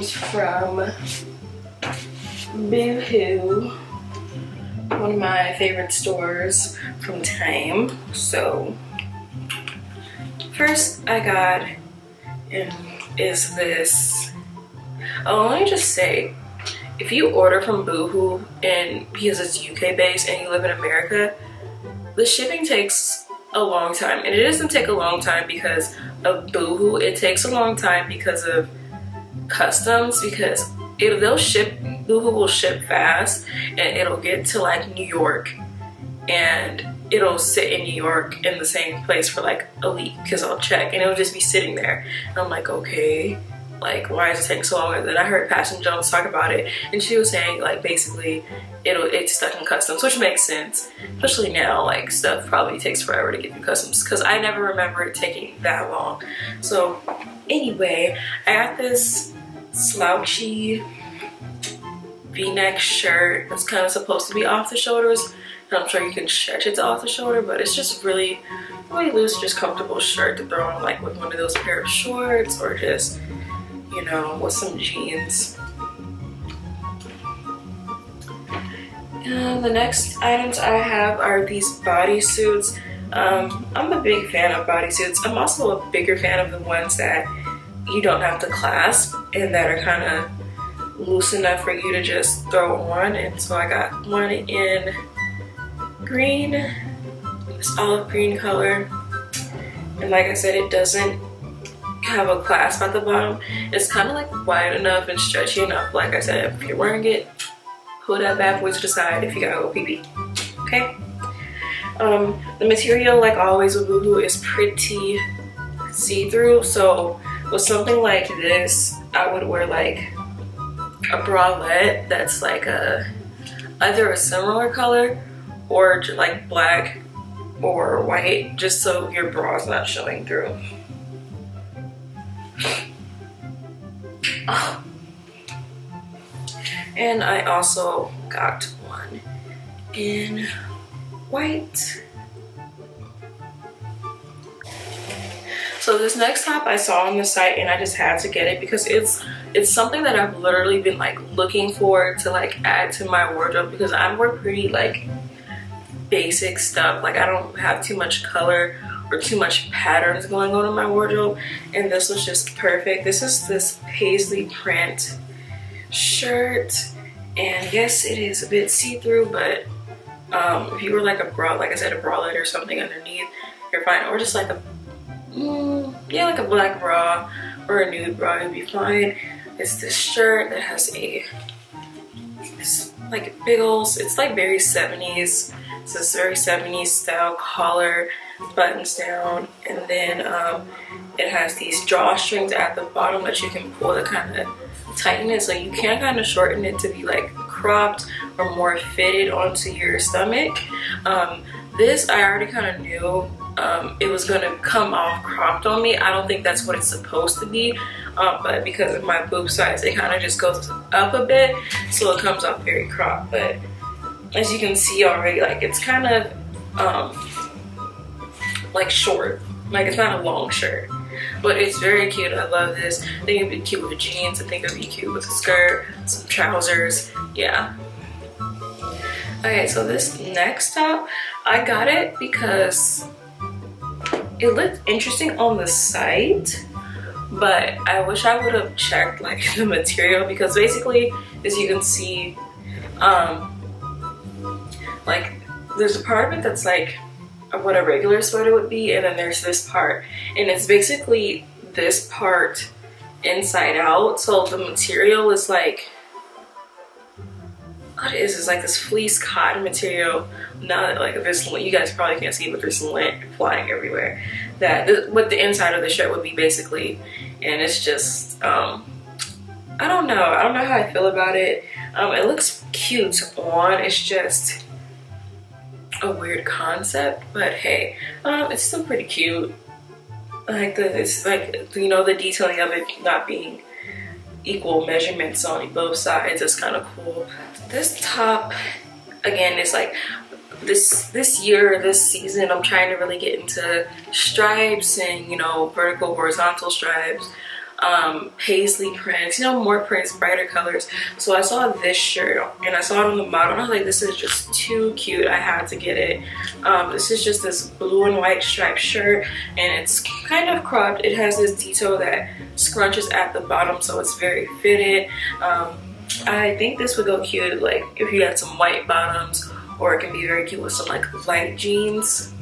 items from Boohoo, one of my favorite stores from Time. So first I got is this. Oh, let me just say, if you order from Boohoo and because it's UK based and you live in America, the shipping takes a long time. And it doesn't take a long time because of Boohoo. It takes a long time because of customs because it, they'll ship, Boohoo will ship fast and it'll get to like New York and it'll sit in New York in the same place for like a week because I'll check and it'll just be sitting there. And I'm like, okay, like why is it taking so long? And then I heard Passion Jones talk about it and she was saying like basically it'll it's stuck in customs, which makes sense. Especially now, like stuff probably takes forever to get through customs because I never remember it taking that long. So anyway, I got this slouchy v-neck shirt that's kind of supposed to be off the shoulders. And I'm sure you can stretch it to off the shoulder but it's just really really loose just comfortable shirt to throw on like with one of those pair of shorts or just you know with some jeans. And the next items I have are these bodysuits. Um, I'm a big fan of bodysuits. I'm also a bigger fan of the ones that you don't have to clasp and that are kind of loose enough for you to just throw on. And so I got one in green, this olive green color. And like I said, it doesn't have a clasp at the bottom. It's kind of like wide enough and stretchy enough. Like I said, if you're wearing it, pull that bad boy to the side if you gotta go pee pee. Okay? Um, the material, like always with Boohoo, is pretty see-through. So with something like this, I would wear like a bralette that's like a either a similar color or like black or white just so your bra is not showing through. And I also got one in white. So this next top I saw on the site and I just had to get it because it's it's something that I've literally been like looking for to like add to my wardrobe because I wear pretty like basic stuff. Like I don't have too much color or too much patterns going on in my wardrobe and this was just perfect. This is this paisley print shirt and yes it is a bit see-through but um, if you were like a bra, like I said, a bralette or something underneath, you're fine. Or just like a mm, yeah, like a black bra or a nude bra would be fine. It's this shirt that has a, it's like big old, it's like very 70s. It's this very 70s style collar, buttons down, and then um, it has these drawstrings at the bottom that you can pull to kind of tighten it. So you can kind of shorten it to be like cropped or more fitted onto your stomach. Um, this I already kind of knew um, it was gonna come off cropped on me. I don't think that's what it's supposed to be, um, but because of my boob size, it kind of just goes up a bit, so it comes off very cropped. But as you can see already, like it's kind of um, like short, like it's not a long shirt. But it's very cute. I love this. I think it'd be cute with jeans. I think it'd be cute with a skirt, some trousers. Yeah. Okay, so this next top, I got it because it looked interesting on the site but I wish I would have checked like the material because basically as you can see um like there's a part of it that's like what a regular sweater would be and then there's this part. And it's basically this part inside out so the material is like what it is is like this fleece cotton material. Not like this you guys probably can't see but there's lint flying everywhere. That what the inside of the shirt would be basically. And it's just um i don't know. I don't know how i feel about it. Um it looks cute on. It's just a weird concept but hey. Um it's still pretty cute. Like the it's like you know the detailing of it not being equal measurements on both sides. It's kind of cool. This top again is like this this year this season i'm trying to really get into stripes and you know vertical horizontal stripes um, paisley prints, you know, more prints, brighter colors. So I saw this shirt and I saw it on the model and I was like, this is just too cute. I had to get it. Um, this is just this blue and white striped shirt and it's kind of cropped. It has this detail that scrunches at the bottom so it's very fitted. Um, I think this would go cute like if you had some white bottoms or it can be very cute with some like light jeans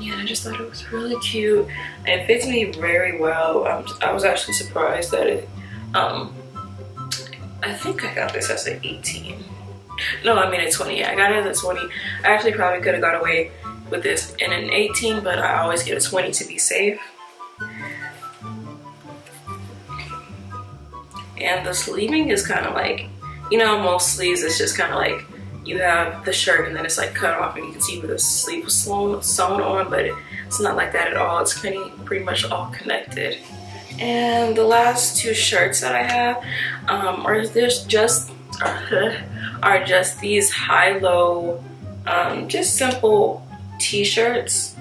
yeah, I just thought it was really cute. It fits me very well. Um, I was actually surprised that it, um, I think I got this as an 18. No, I mean a 20. I got it as a 20. I actually probably could have got away with this in an 18, but I always get a 20 to be safe. And the sleeving is kind of like, you know, most sleeves it's just kind of like you have the shirt and then it's like cut off and you can see where the sleeve was sewn, on, but it's not like that at all. It's of pretty much all connected. And the last two shirts that I have um, are just just are just these high-low, um, just simple t-shirts.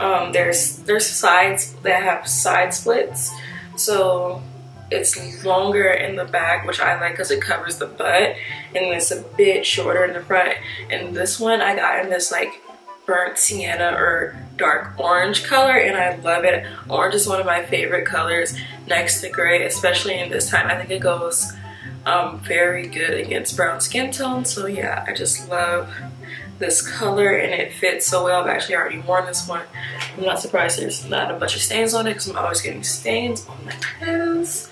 Um, there's there's sides that have side splits, so it's longer in the back, which I like because it covers the butt, and it's a bit shorter in the front. And this one I got in this like burnt sienna or dark orange color and I love it. Orange is one of my favorite colors next to gray, especially in this time. I think it goes um, very good against brown skin tone. So yeah, I just love this color and it fits so well. I've actually already worn this one. I'm not surprised there's not a bunch of stains on it because I'm always getting stains on my clothes.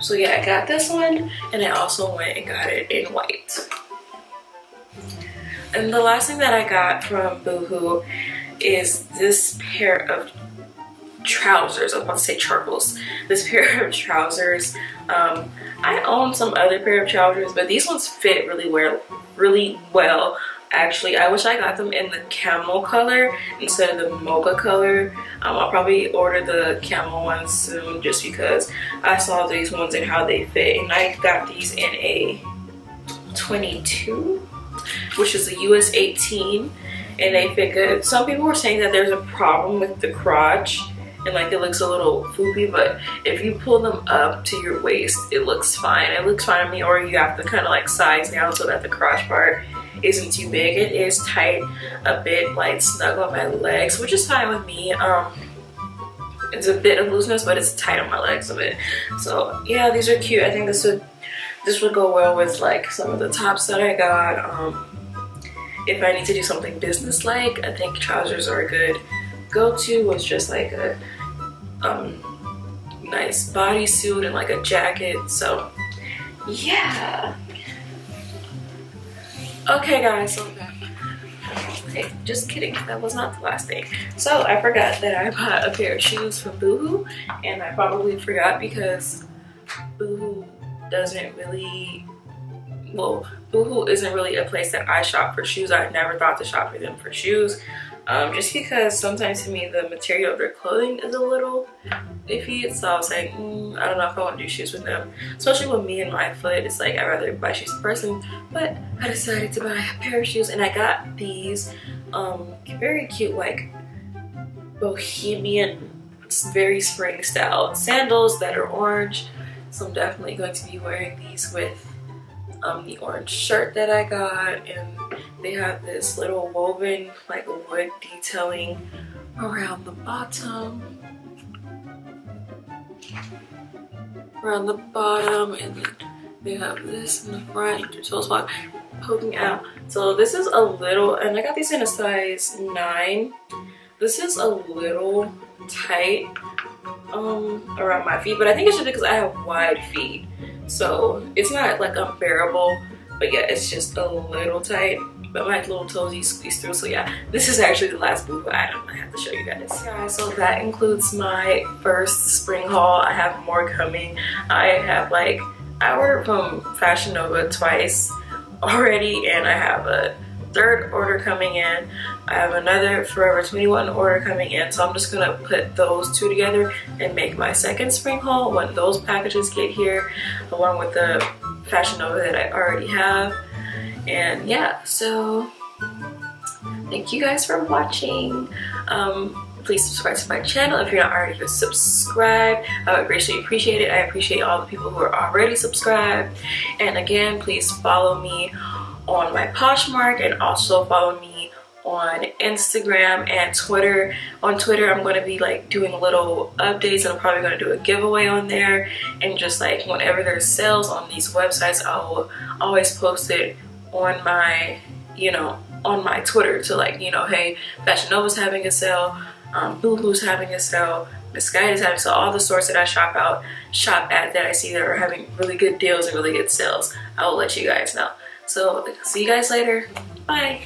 So yeah, I got this one and I also went and got it in white. And the last thing that I got from Boohoo is this pair of trousers. I was about to say charcoals. This pair of trousers. Um, I own some other pair of trousers, but these ones fit really well, really well actually i wish i got them in the camel color instead of the mocha color. Um, i'll probably order the camel ones soon just because i saw these ones and how they fit. And i got these in a 22 which is a us 18 and they fit good. Some people were saying that there's a problem with the crotch and like it looks a little foopy but if you pull them up to your waist it looks fine. It looks fine on me or you have to kind of like size down so that the crotch part isn't too big. It is tight a bit, like snug on my legs, which is fine with me. Um, it's a bit of looseness, but it's tight on my legs a bit. So yeah, these are cute. I think this would this would go well with like some of the tops that I got. Um, if I need to do something business-like, I think trousers are a good go-to with just like a um, nice bodysuit and like a jacket. So yeah. Okay guys, so Hey, just kidding, that was not the last thing. So I forgot that I bought a pair of shoes from Boohoo and I probably forgot because Boohoo doesn't really, well, Boohoo isn't really a place that I shop for shoes. I never thought to shop for them for shoes um, just because sometimes to me the material of their clothing is a little iffy so I was like mm, I don't know if I want to do shoes with them. Especially with me and my foot it's like I'd rather buy shoes in person. But I decided to buy a pair of shoes and I got these um, very cute like bohemian very spring style sandals that are orange. So I'm definitely going to be wearing these with um, the orange shirt that I got and they have this little woven like wood detailing around the bottom around the bottom and then they have this in the front your toe spot poking out. So this is a little and I got these in a size 9 this is a little tight um around my feet but I think it's just because I have wide feet. So it's not like unbearable but yeah it's just a little tight but my little toesies squeeze through so yeah this is actually the last boohoo item i have to show you guys guys so that includes my first spring haul i have more coming i have like i ordered from fashion nova twice already and i have a third order coming in. I have another Forever 21 order coming in. So I'm just gonna put those two together and make my second spring haul when those packages get here, along with the Fashion Nova that I already have. And yeah, so thank you guys for watching. Um, please subscribe to my channel if you're not already subscribed. I would greatly appreciate it. I appreciate all the people who are already subscribed. And again, please follow me on my Poshmark and also follow me on Instagram and Twitter. On Twitter, I'm going to be like doing little updates and I'm probably going to do a giveaway on there. And just like whenever there's sales on these websites, I will always post it on my, you know, on my Twitter to like, you know, hey, Fashion Nova's having a sale, um, Boohoo's having a sale, Missguided is having so all the stores that I shop out, shop at that I see that are having really good deals and really good sales, I will let you guys know. So see you guys later. Bye.